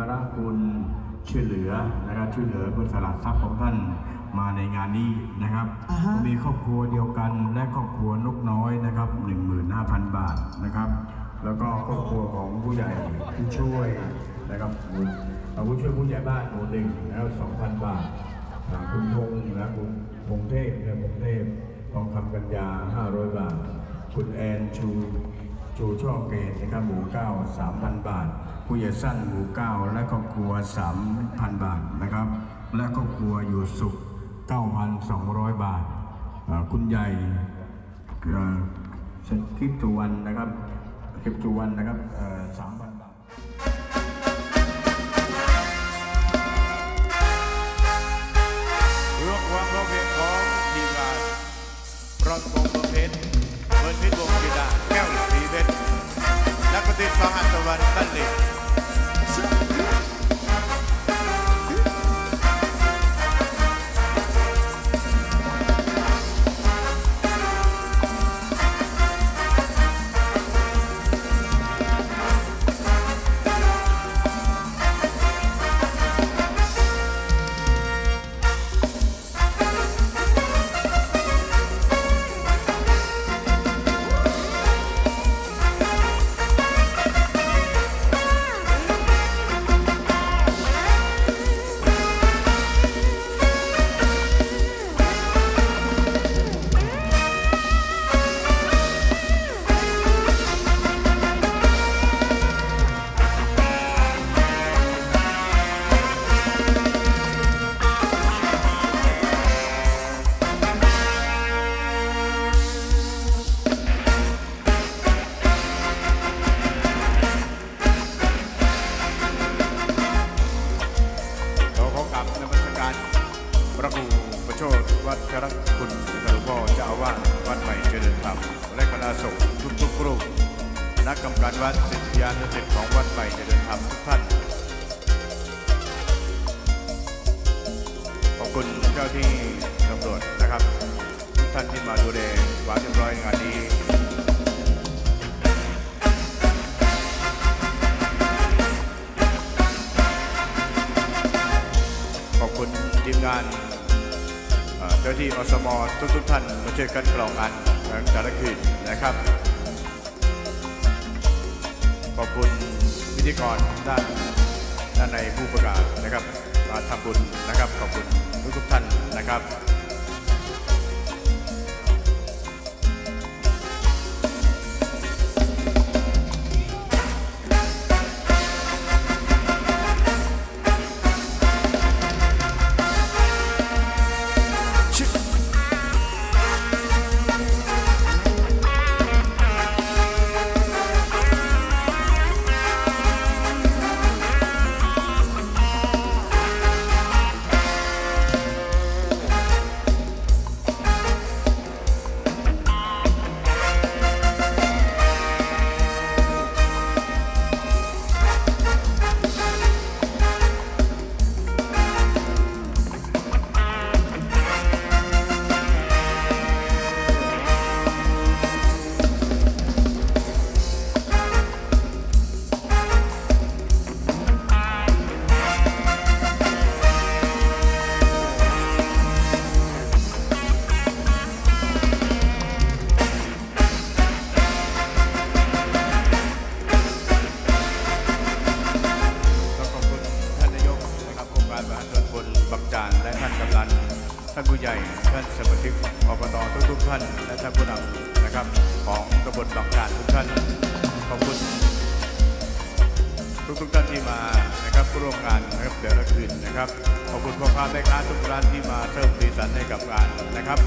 าระคุณช่วยเหลือนะครับช่วยเหลือบนสลัดทรัพย์ของท่านมาในงานนี้นะครับ อ่าฮะ มีครอบครัวเดียวกันและครอบครัวนกน้อยนะครับ 15,000 บาทนะครับ แล้วก็ครอบครัวของผู้ใหญ่ที่ช่วยนะครับผู้ช่วยผู้ใหญ่บ้านหมู่หนึ่งนะครับ2,000 บาทอ่าคุณพงษ์นะคุณพงเทพนะพงเทพทองคำกัญญา 500 บาท คุณแอนชู ชูช่อเกตนะครับหมู่เก้า3,000 บาท ผู้ใหญ่สั้นหมู่เก้าและครอบครัว 3,000 บาทนะครับ และครอบครัวอยู่สุข 9,200 บาทอ่าคุณใหญ่เอ่อคลิปจุวันนะครับคลิปจุวันนะครับเอ่อ3,000บาทร่วมความร้องเพลงของทีมงานรอนวงประเพชรเบิร์นพิษวงกีฬาแก้วสีเพชรนักดนตรีสหัสตะวันตั้นเล็ ชรคุณหลวงพ่อเจ้าอาวาสวัดใหม่เจริญธรรมและคณะสงฆ์ทุกๆรูปคณะกรรมการวัดสิทธิยานุสิ์ของวัดใหม่เจริญธรรมทุกท่านขอบคุณเจ้าที่ตำรวจนะครับ ทุกท่านที่มาดูแลความเรียบร้อยงานนี้ ที่อสมทุกทุกท่านมาช่วยกันกรองงานทั้งแต่ละคืนนะครับ ขอบคุณพิธีกรด้านด้านในผู้ประกาศนะครับมาทำบุญนะครับ ขอบคุณทุกทุกท่านนะครับ ใหญ่ท่านสมาชิกอบตทุกๆท่านและท่านผู้นำนะครับ ของตำบลบางการทุกท่านขอบคุณทุกๆท่านที่มานะครับร่วมงานนะครับเดี๋ยวละคืนนะครับขอบคุณพ่อค้าแม่ค้าทุกร้านที่มาเสริมสีสันให้กับงานนะครับ